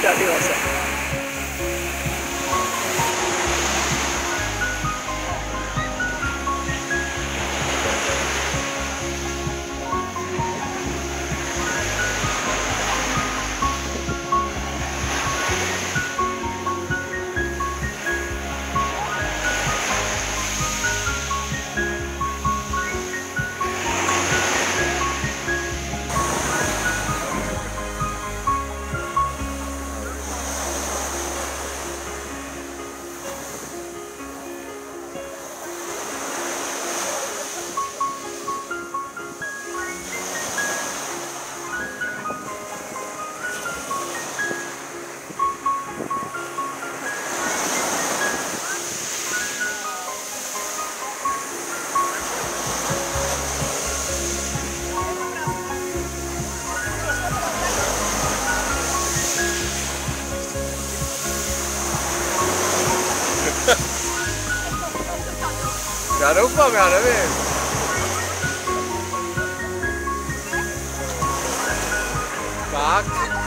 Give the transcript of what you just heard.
谢谢老 já doufám, já nevím. Tak.